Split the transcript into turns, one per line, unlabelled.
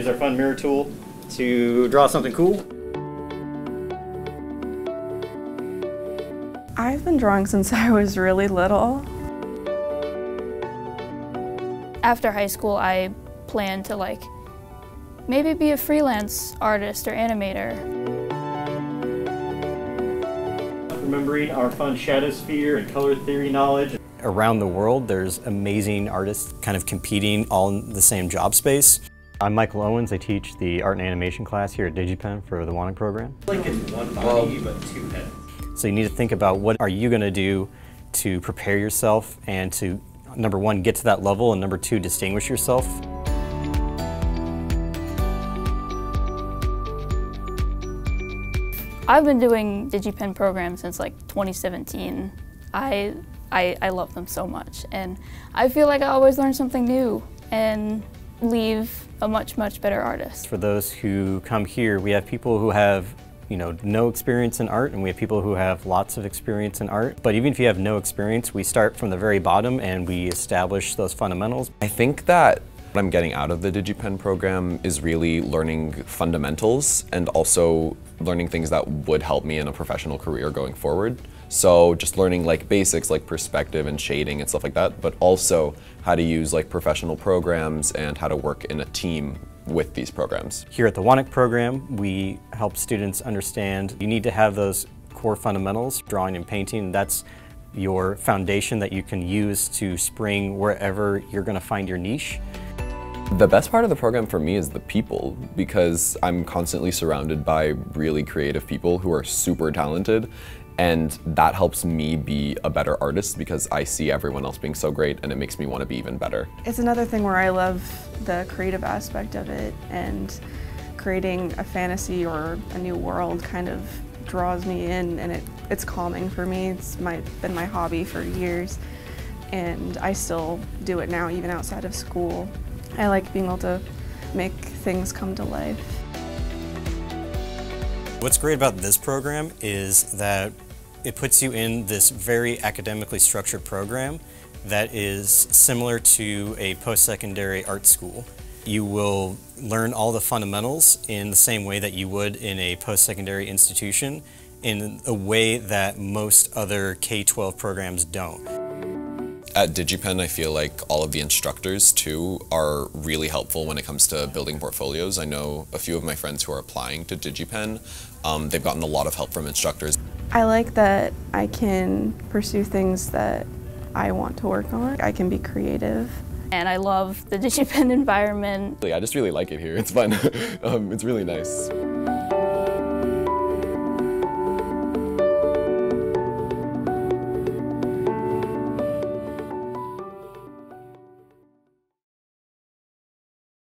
Use our fun mirror tool to draw something cool.
I've been drawing since I was really little.
After high school, I plan to like maybe be a freelance artist or animator.
Remembering our fun shadow sphere and color theory knowledge. Around the world, there's amazing artists kind of competing all in the same job space. I'm Michael Owens. I teach the art and animation class here at DigiPen for the WANIC program. Like in one body, well, but two heads. So you need to think about what are you going to do to prepare yourself and to, number one, get to that level, and number two, distinguish yourself.
I've been doing DigiPen programs since like 2017. I, I, I love them so much and I feel like I always learn something new and leave a much, much better artist.
For those who come here, we have people who have you know, no experience in art and we have people who have lots of experience in art. But even if you have no experience, we start from the very bottom and we establish those fundamentals.
I think that what I'm getting out of the DigiPen program is really learning fundamentals and also learning things that would help me in a professional career going forward. So just learning like basics like perspective and shading and stuff like that, but also how to use like professional programs and how to work in a team with these programs.
Here at the WANIC program, we help students understand you need to have those core fundamentals, drawing and painting. That's your foundation that you can use to spring wherever you're going to find your niche.
The best part of the program for me is the people because I'm constantly surrounded by really creative people who are super talented and that helps me be a better artist because I see everyone else being so great and it makes me want to be even better.
It's another thing where I love the creative aspect of it and creating a fantasy or a new world kind of draws me in and it, it's calming for me. It's my, been my hobby for years and I still do it now even outside of school. I like being able to make things come to life.
What's great about this program is that it puts you in this very academically structured program that is similar to a post-secondary art school. You will learn all the fundamentals in the same way that you would in a post-secondary institution in a way that most other K-12 programs don't.
At DigiPen, I feel like all of the instructors too are really helpful when it comes to building portfolios. I know a few of my friends who are applying to DigiPen. Um, they've gotten a lot of help from instructors.
I like that I can pursue things that I want to work on. I can be creative.
And I love the DigiPen environment.
I just really like it here. It's fun. um, it's really nice.